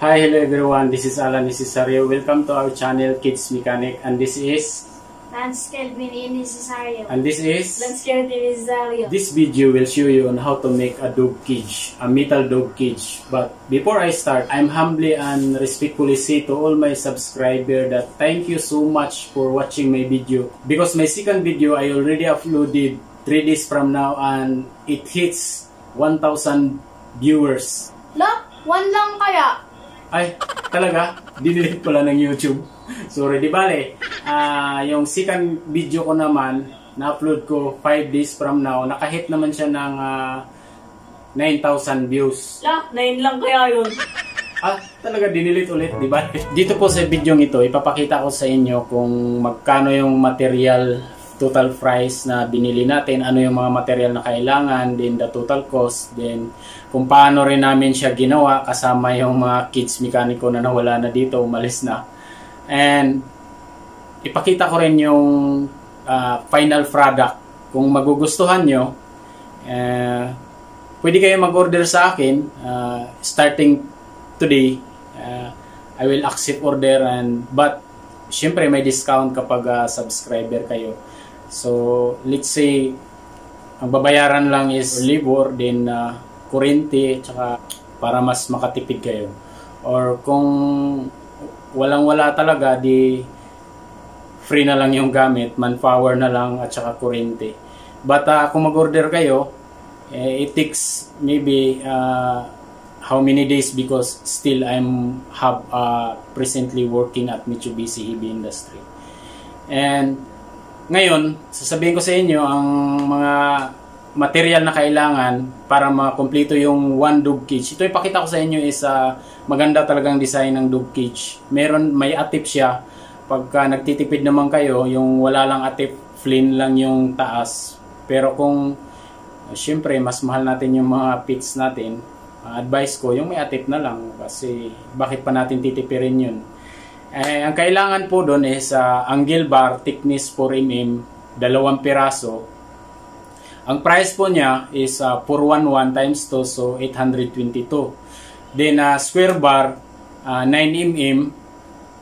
Hi, hello everyone. This is Alan Necesario. Welcome to our channel Kids Mechanic and this is Lance Kelvin in Cesario. and this is Lance Kelvin in Cesario. this video will show you on how to make a dog cage, a metal dog cage. But before I start, I'm humbly and respectfully say to all my subscriber that thank you so much for watching my video because my second video I already uploaded 3 days from now and it hits 1,000 viewers. La, one lang kaya. Ay, talaga? Dinilit pala ng YouTube. Sorry, di bale. ah yung second video ko naman, na-upload ko 5 days from now. Nakahit naman siya ng ah, 9,000 views. La, nine lang kaya yun. Ah, talaga dinilit ulit, di ba? Dito po sa video ito, ipapakita ko sa inyo kung magkano yung material total price na binili natin, ano yung mga material na kailangan, then the total cost, then kung paano rin namin siya ginawa kasama yung mga kids mekaniko na nawala na dito, umalis na. And ipakita ko rin yung ah, final product. Kung magugustuhan nyo, eh, pwede kayo mag-order sa akin ah, starting today. ah, I will accept order and but syempre may discount kapag ah, subscriber kayo. So, let's say ang babayaran lang is labor then uh, kuryente tsaka para mas makatipid kayo. Or kung walang-wala talaga di free na lang yung gamit, manpower na lang at saka kuryente. But uh, kung mag-order kayo, eh, it takes maybe uh, how many days because still I'm have uh, presently working at Mitsubishi Heavy Industry. And ngayon, sasabihin ko sa inyo ang mga material na kailangan para makompleto yung one dog cage. Ito ipakita ko sa inyo is uh, maganda talagang design ng dog cage. Meron, may atip siya. Pagka nagtitipid naman kayo, yung wala lang atip, flin lang yung taas. Pero kung uh, syempre mas mahal natin yung mga pits natin, uh, advice ko yung may atip na lang kasi bakit pa natin titipirin yun. Eh, ang kailangan po doon is uh, angle bar, thickness 4 mm, dalawang piraso. Ang price po niya is uh, 411 times 2, so 822. Then uh, square bar, uh, 9 mm,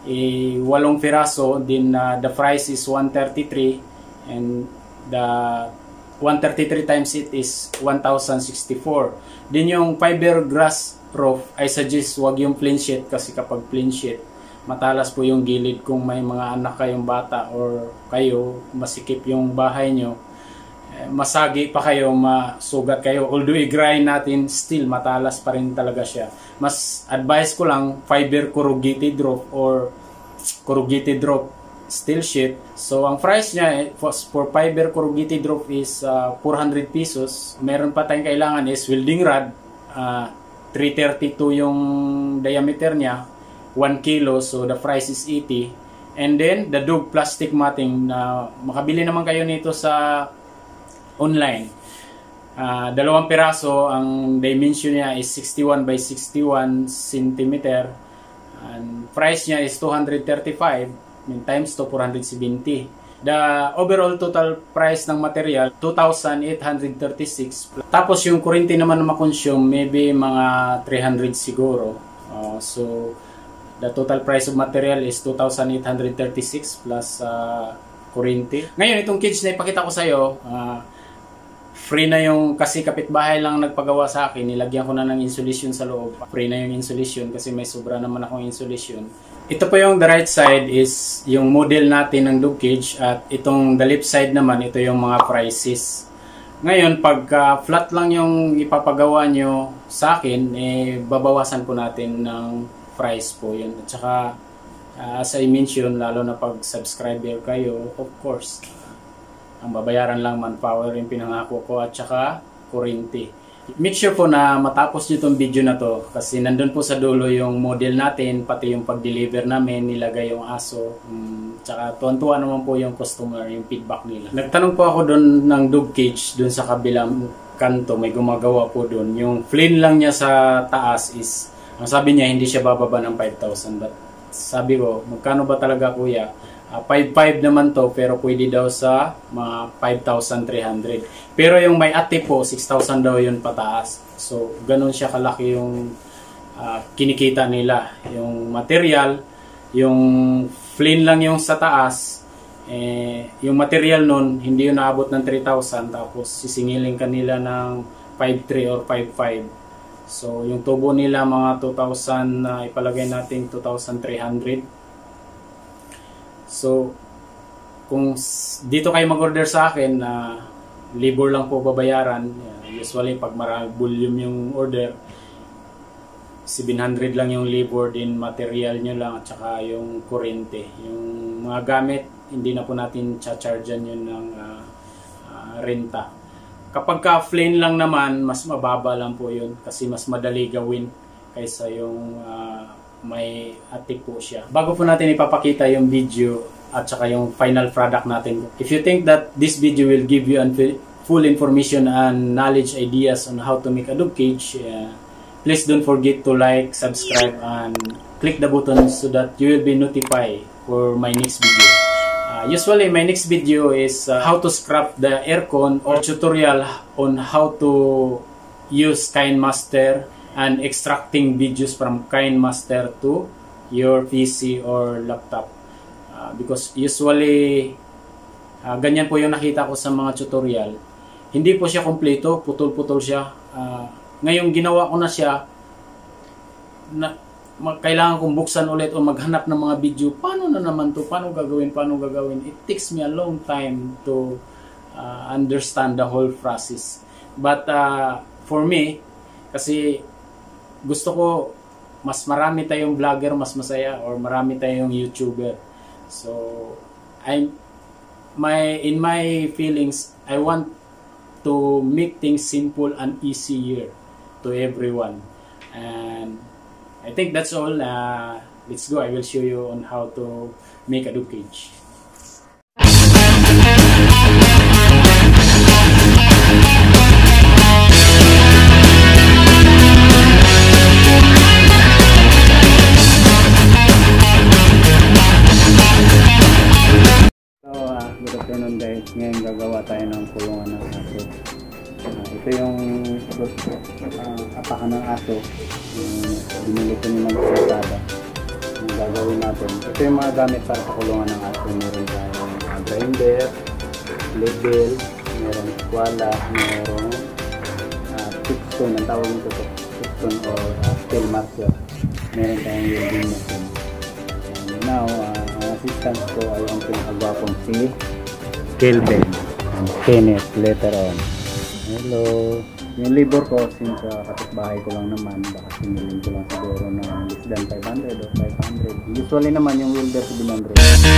eh, walong piraso. Then uh, the price is 133 and the 133 times it is 1,064. Then yung fiberglass roof, I suggest wag yung plain sheet kasi kapag plain sheet, matalas po yung gilid kung may mga anak kayong bata or kayo, masikip yung bahay nyo, masagi pa kayo, masugat kayo. Although i-grind natin, still matalas pa rin talaga siya. Mas advice ko lang, fiber corrugated roof or corrugated roof steel sheet. So, ang price niya eh, for, fiber corrugated roof is uh, 400 pesos. Meron pa tayong kailangan is welding rod. Uh, 332 yung diameter niya. 1 kilo. So, the price is 80. And then, the dog plastic matting na makabili naman kayo nito sa online. Uh, dalawang piraso. Ang dimension niya is 61 by 61 centimeter. And price niya is 235 yung times to 470. The overall total price ng material 2,836. Tapos yung kuryente naman na makonsume maybe mga 300 siguro. Uh, so the total price of material is 2,836 plus uh, kuryente. Ngayon itong cage na ipakita ko sa iyo, uh, free na yung kasi kapitbahay lang nagpagawa sa akin, nilagyan ko na ng insulation sa loob. Free na yung insulation kasi may sobra naman akong insulation. Ito po yung the right side is yung model natin ng dog cage at itong the left side naman ito yung mga prices. Ngayon, pagka flat lang yung ipapagawa nyo sa akin, eh, babawasan po natin ng price po yun. At saka, uh, as I mentioned, lalo na pag subscriber kayo, of course, ang babayaran lang manpower yung pinangako ko at saka kuryente. Make sure po na matapos nyo itong video na to kasi nandun po sa dulo yung model natin, pati yung pag-deliver namin, nilagay yung aso. Um, tsaka tuwan-tuwa naman po yung customer, yung feedback nila. Nagtanong po ako doon ng dog cage doon sa kabilang kanto, may gumagawa po doon. Yung flin lang niya sa taas is, ang sabi niya hindi siya bababa ng 5,000 but sabi ko, magkano ba talaga kuya? Uh, 5.5 naman to pero pwede daw sa mga 5,300. Pero yung may ate po, 6,000 daw yun pataas. So, ganun siya kalaki yung ah, kinikita nila. Yung material, yung flin lang yung sa taas, eh, yung material nun, hindi yun naabot ng 3,000 tapos sisingilin kanila ng 5,300 or 5,500. So, yung tubo nila mga 2,000 na ipalagay natin 2,300. So, kung dito kayo mag-order sa akin na libor lang po babayaran, uh, usually pag marami volume yung order, 700 lang yung labor din material nyo lang at saka yung kurente. Yung mga gamit, hindi na po natin cha-chargean yun ng ah, ah, renta. Kapag ka plain lang naman, mas mababa lang po yun kasi mas madali gawin kaysa yung ah, may atik po siya. Bago po natin ipapakita yung video at saka yung final product natin. If you think that this video will give you full information and knowledge ideas on how to make a cage, uh, please don't forget to like, subscribe, and click the button so that you will be notified for my next video. Uh, usually, my next video is uh, how to scrap the aircon or tutorial on how to use KineMaster and extracting videos from KineMaster to your PC or laptop. Uh, because usually, uh, ganyan po yung nakita ko sa mga tutorial. Hindi po siya kompleto, putol-putol siya. Uh, ngayong ginawa ko na siya, na, kailangan kong buksan ulit o maghanap ng mga video. Paano na naman to? Paano gagawin? Paano gagawin? It takes me a long time to uh, understand the whole process. But uh, for me, kasi gusto ko mas marami tayong vlogger, mas masaya or marami tayong YouTuber. So, I my in my feelings, I want to make things simple and easier to everyone. And I think that's all. Uh, let's go. I will show you on how to make a dog cage. Good afternoon guys. Ngayon gagawa tayo ng kulungan ng aso. Ah, ito yung uh, apakan ng aso. Yung binili ko nyo ng kalsada. Yung gagawin natin. Ito yung mga gamit para sa kulungan ng aso. Meron tayong uh, grinder, label, meron squala, meron uh, piston. Ang tawag nito to piston or uh, steel marker. Meron tayong welding machine. And now, uh, ang assistant ko ay ang pinakagwapong si Kelvin and Kenneth later on. Hello. Yung labor ko, since uh, kapitbahay ko lang naman, baka sinilin ko lang siguro ng less than 500 o 500. Usually naman yung welder 700.